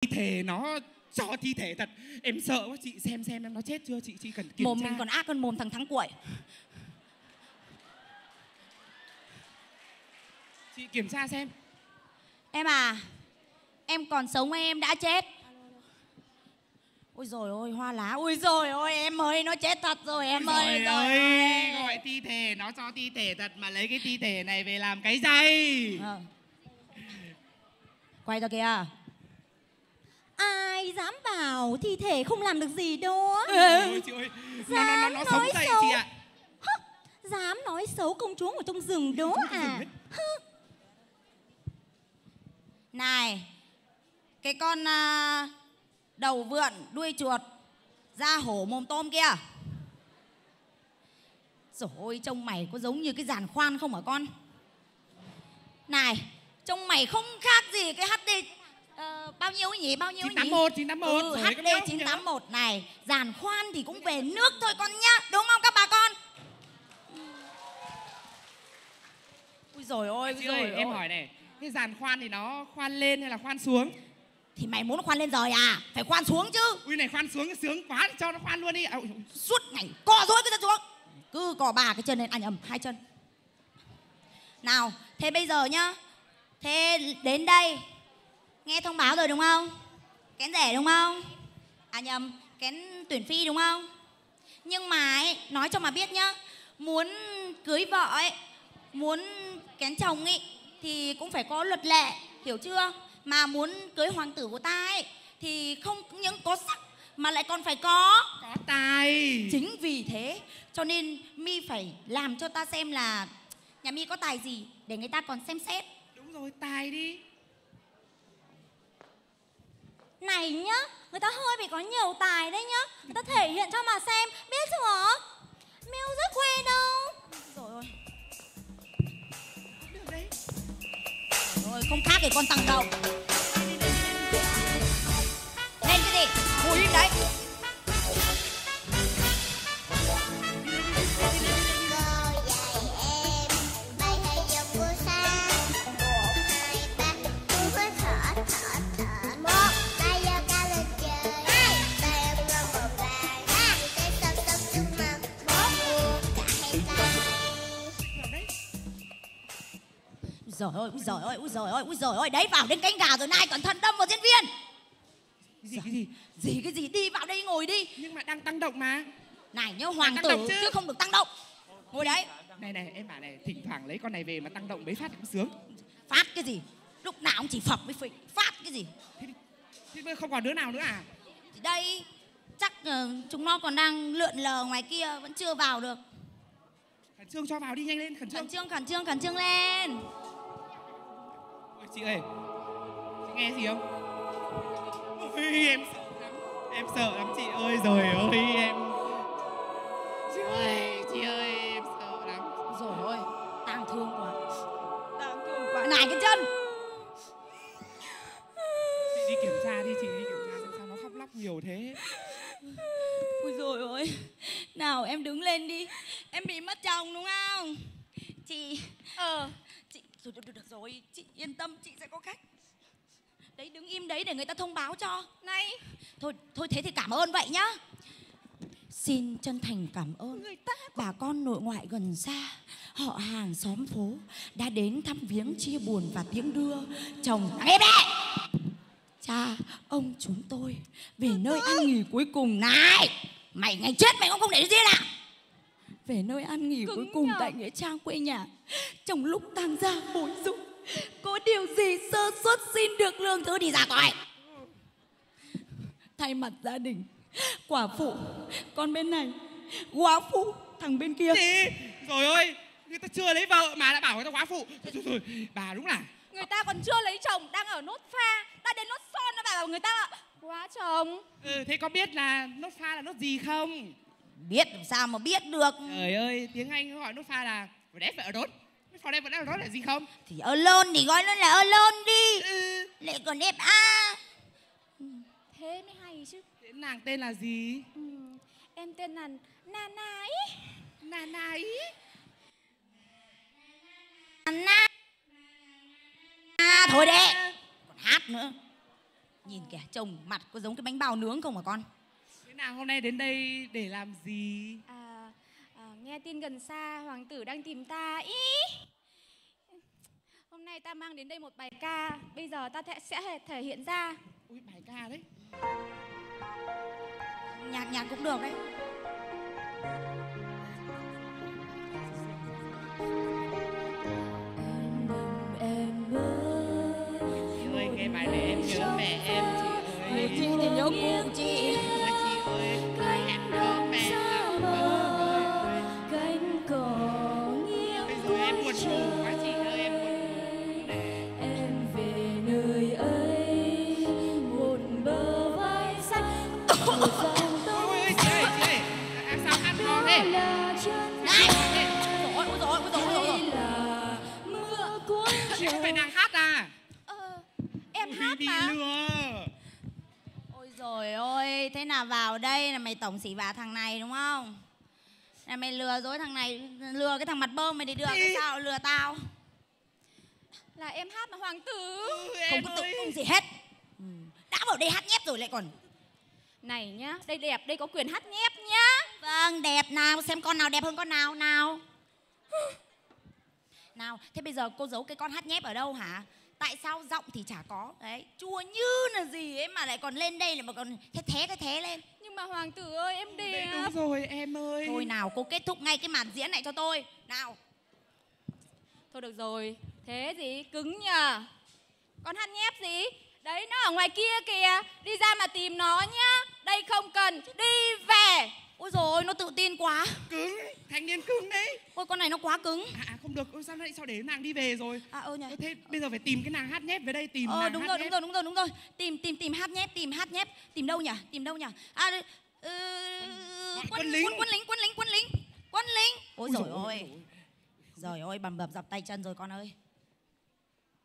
thi thể nó cho thi thể thật. Em sợ quá chị xem xem em nó chết chưa? Chị chị cần kiểm mồm tra. mình còn ác hơn mồm thằng thắng cuội. Chị kiểm tra xem. Em à em còn sống hay em đã chết? Ôi rồi ôi hoa lá. Ôi rồi ôi em ơi nó chết thật rồi em ơi Trời rồi ơi, ơi. gọi thi thể nó cho thi thể thật mà lấy cái thi thể này về làm cái dây. Ờ. quay ra kìa Ai dám bảo thi thể không làm được gì đó Ôi, chị ơi nó nó nó, nó Dám sống dậy xấu. chị ạ. Hứ, Dám nói xấu công chúa ở trong rừng đó à? này cái con à, đầu vượn đuôi chuột da hổ mồm tôm kia. Rồi ôi trông mày có giống như cái giàn khoan không hả con? Này trông mày không khác gì cái HD ờ, bao nhiêu nhỉ bao nhiêu ấy nhỉ 981 981 ừ, rồi, HD các nhóc nhớ. 981 này giàn khoan thì cũng về nước thôi con nhá đúng không các bà con Ui rồi ôi, ui ơi dồi em ôi. hỏi này cái dàn khoan thì nó khoan lên hay là khoan xuống Thì mày muốn nó khoan lên rời à? Phải khoan xuống chứ. ui này khoan xuống sướng quá cho nó khoan luôn đi à, Suốt ngày co rối cái chân xuống. Cứ cò ba cái chân lên, à nhầm, hai chân. Nào, thế bây giờ nhá. Thế đến đây. Nghe thông báo rồi đúng không? Kén rẻ đúng không? À nhầm, kén tuyển phi đúng không? Nhưng mà ấy, nói cho mà biết nhá. Muốn cưới vợ ấy, muốn kén chồng ấy thì cũng phải có luật lệ, hiểu chưa? Mà muốn cưới hoàng tử của ta ấy thì không những có sắc mà lại còn phải có có tài chính vì thế cho nên mi phải làm cho ta xem là nhà mi có tài gì để người ta còn xem xét đúng rồi tài đi này nhá, Người ta hơi bị có nhiều tài đấy nhá. Người ta thể hiện cho mà xem, Biết chưa Music queen đâu. Rồi ôi được đấy rồi, không khác thì con tăng đầu giời ơi, úi giời ơi, úi giời ơi, úi giời ơi, đấy vào đến cánh gà rồi này cẩn thận đâm vào diễn viên. gì cái gì Gì cái gì, đi vào đây ngồi đi. nhưng mà đang tăng động mà Này nhớ hoàng tử chứ. chứ không được tăng động. Ngồi đấy, này này em bảo này thỉnh thoảng lấy con này về mà tăng động mấy phát cũng sướng phát cái gì? Lúc nào cũng chỉ phập với phịch, phát cái gì? thế giờ không còn đứa nào nữa à Thì đây, chắc ờ, chúng nó còn đang lượn lờ ngoài kia, vẫn chưa vào được. khẩn trương cho vào đi nhanh lên khẩn trương Khẩn trương, khẩn trương, khẩn trương lên. Chị ơi chị nghe gì không? Ôi em sợ lắm em sợ lắm chị ơi rồi ôi em chị ơi chị ơi em sợ lắm. Rồi ôi, tang thương quá. Tang thương quá. Này cái chân. chị đi kiểm tra đi chị đi kiểm tra xem sao nó khóc lóc nhiều thế. Ui rồi ôi. Nào em đứng lên đi. Em bị mất chồng đúng không? Chị Ờ. Chị Rồi được, được, được rồi. Chị yên tâm chị sẽ có khách Đấy đứng im đấy để người ta thông báo cho. Này. Thôi thôi thế thì cảm ơn vậy nhá. Xin chân thành cảm ơn người ta bà con nội ngoại gần xa họ hàng xóm phố đã đến thăm viếng chia buồn và tiếng đưa chồng em đấy cha ông chúng tôi về nơi ăn nghỉ cuối cùng này. Mày ngày chết mày cũng không để riêng à về nơi ăn nghỉ cuối cùng tại nghĩa trang quê nhà trong lúc tang gia bối rối điều gì sơ suất xin được lương thứ đi ra coi. Thay mặt gia đình quả phụ con bên này quá phụ thằng bên kia. Chị rồi ơi người ta chưa lấy vợ mà đã bảo người ta quá phụ. Thôi, thôi. bà đúng là Người ta còn chưa lấy chồng Đang ở nốt pha. Đã đến nốt son nó bảo người ta Quá chồng. Ừ, thế có biết là nốt pha là nốt gì không? Biết làm sao mà biết được. Trời ơi tiếng anh gọi nốt pha là đẹp phải ở đốt Phò đẹp vẫn ở đốt là gì không? Thì alone thì gọi nó là alone đi. Ừ, lại còn đẹp a. Thế mới hay chứ. Thế nàng tên là gì? Ừ. Em tên là Nana ý. Nà nà ý. Anna à thôi đệ còn hát nữa. Nhìn kìa, trông mặt có giống cái bánh bao nướng không hả con? Thế nào hôm nay đến đây để làm gì? À, à, nghe tin gần xa hoàng tử đang tìm ta ý nay ta mang đến đây một bài ca bây giờ ta sẽ thể hiện ra Ui bài ca đấy. Nhạc nhạc cũng được đấy. em ơi nghe bài này em nhớ mẹ em chị ơi. Chị thì nhớ cụ chị. Không phải nàng hát à? Ờ, em Ui, hát bị mà lừa. Ôi rồi ôi, thế nào vào đây là mày tổng xỉ vả thằng này đúng không? Là mày lừa dối thằng này, lừa cái thằng mặt bơm mày đi được, cái sao lừa tao? là em hát mà hoàng tử Ừ, Không có tự không gì hết. Ừ. Đã vào đây hát nhép rồi lại còn. này nhá đây đẹp đây có quyền hát nhép nhá Vâng, đẹp nào, xem con nào đẹp hơn con nào, nào. Nào, thế bây giờ cô giấu cái con hát nhép ở đâu hả? Tại sao giọng thì chả có? Đấy, chua như là gì ấy mà lại còn lên đây là mà còn thế thế thế thế lên. Nhưng mà hoàng tử ơi em Đấy, đẹp. đúng rồi em ơi. Thôi nào, cô kết thúc ngay cái màn diễn này cho tôi. Nào, Thôi được rồi, thế gì? Cứng nhờ. Con hát nhép gì? Đấy, nó ở ngoài kia kìa. Đi ra mà tìm nó nhá. Đây không cần, đi về ôi rồi nó tự tin quá Cứng, thanh niên cứng đấy. Ôi con này nó quá cứng À, à không được, ôi sao lại sao để nàng đi về rồi? À ơ nhỉ Ơ, Thế bây giờ phải tìm cái nàng hát nhép về đây tìm Ờ nàng đúng hát rồi, nhép. đúng rồi, đúng rồi, đúng rồi Tìm, tìm, tìm hát nhép, tìm hát nhép Tìm đâu nhỉ, tìm đâu nhỉ À, ừ, quân, quân lính. quân, quân lính, quân lính, quân lính Quân lính Ôi Ui rồi dồi ôi ôi. Rồi ôi, bầm bập dập tay chân rồi con ơi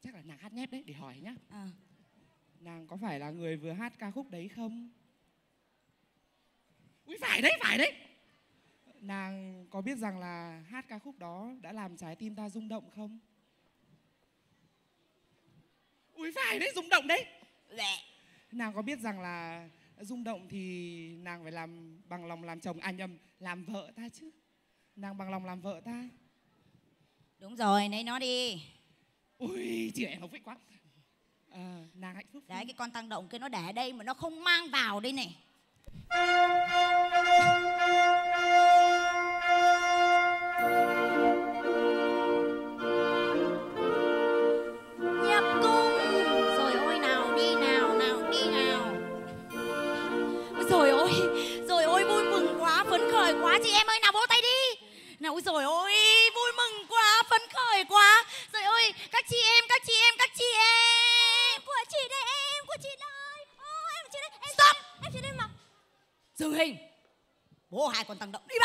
Chắc là nàng hát nhép đấy, để hỏi nhá. à. Nàng có phải là người vừa hát ca khúc đấy không? Ui phải đấy, phải đấy. Nàng có biết rằng là hát ca khúc đó đã làm trái tim ta rung động không? Ui phải đấy, rung động đấy. Lẹ. Nàng có biết rằng là rung động thì nàng phải làm bằng lòng làm chồng à nhầm, làm vợ ta chứ. Nàng bằng lòng làm vợ ta. Đúng rồi, lấy nó đi Ui, chị em hồng phích quá. Ờ, nàng hạnh phúc. Đấy, cái con tăng động kia nó để đây mà nó không mang vào đây này Nhập cung. Rồi ôi, nào đi, nào nào đi, nào. Rồi ôi Rồi ôi, vui mừng quá, phấn khởi quá. Chị em ơi, nào vỗ tay đi. Nào ôi rồi ôi, vui mừng quá, phấn khởi quá. Hình. Bố hai con tăng động. Đi